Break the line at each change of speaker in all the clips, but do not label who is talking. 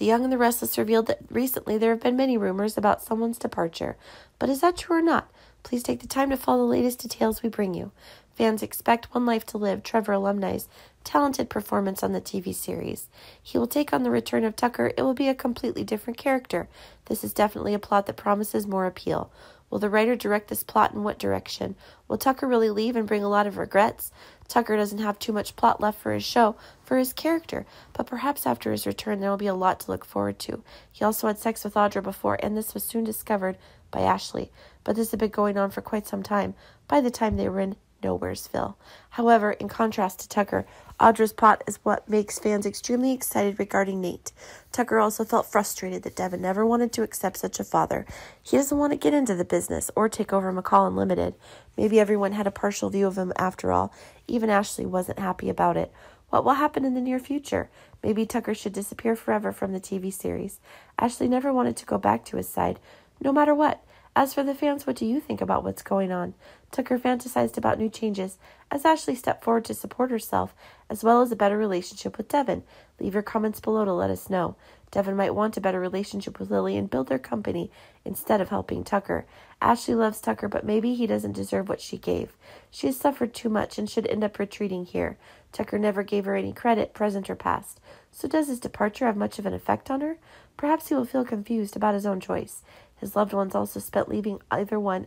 The Young and the Restless revealed that recently there have been many rumors about someone's departure. But is that true or not? Please take the time to follow the latest details we bring you. Fans expect One Life to Live, Trevor alumni's talented performance on the TV series. He will take on the return of Tucker. It will be a completely different character. This is definitely a plot that promises more appeal. Will the writer direct this plot in what direction? Will Tucker really leave and bring a lot of regrets? Tucker doesn't have too much plot left for his show, for his character, but perhaps after his return there will be a lot to look forward to. He also had sex with Audra before, and this was soon discovered by Ashley. But this had been going on for quite some time, by the time they were in Nowheresville. However, in contrast to Tucker, Audra's plot is what makes fans extremely excited regarding Nate. Tucker also felt frustrated that Devon never wanted to accept such a father. He doesn't want to get into the business or take over McCall Unlimited. Maybe everyone had a partial view of him after all. Even Ashley wasn't happy about it. What will happen in the near future? Maybe Tucker should disappear forever from the TV series. Ashley never wanted to go back to his side, no matter what. As for the fans, what do you think about what's going on? Tucker fantasized about new changes as Ashley stepped forward to support herself, as well as a better relationship with Devon. Leave your comments below to let us know. Devon might want a better relationship with Lily and build their company instead of helping Tucker. Ashley loves Tucker, but maybe he doesn't deserve what she gave. She has suffered too much and should end up retreating here. Tucker never gave her any credit, present or past. So does his departure have much of an effect on her? Perhaps he will feel confused about his own choice. His loved ones also spent leaving either one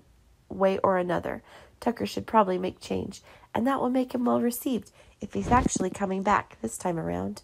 way or another. Tucker should probably make change, and that will make him well received if he's actually coming back this time around.